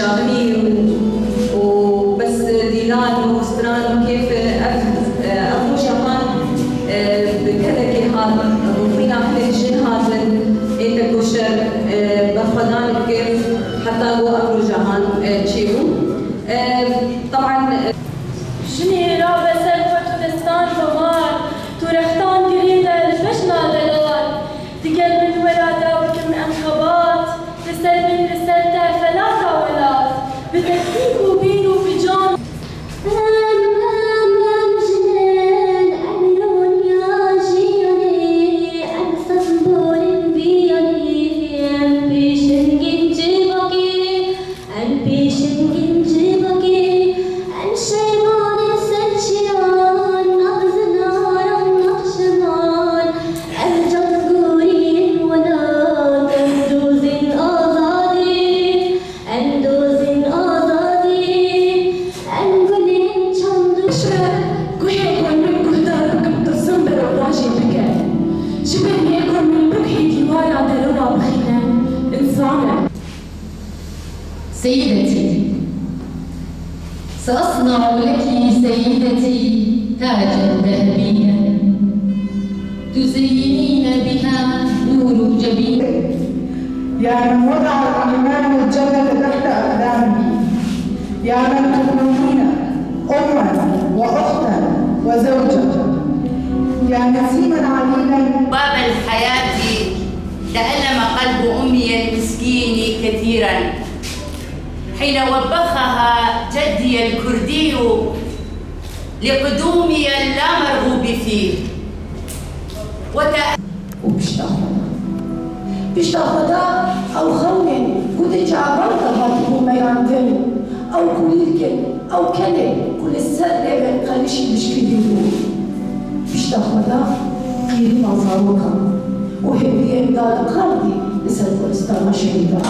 و- وبس ديلان وستران وكيف أف- أبو جهان بكذا كهان وفينا أحلى جن هازن إيتا كوشر بخدان كيف؟ حتى هو أبو جهان تشيرو طبعا شني رابع سلفة تستان سيدتي. سأصنع لك سيدتي تاجا ذهبيا. تزينين بها نور جبينك يا من وضع الرحمن الجنة تحت أقدامه يا من تكونين أما وأختا وزوجا. يا نسيما عليلا. باب الحياة. تألم قلب أمي المسكين كثيرا. حين وبخها جدي الكردي لقدومي اللامرغوب فيه وتأ... وبشتغل بشتغل أو خونن قد جعبرت هاتبو ميانتن أو كليلكن أو كنن كل السر لبن قلشي مشكلين بشتغل غير مظهرك وهي دار قلبي لسر استغمى شهيدا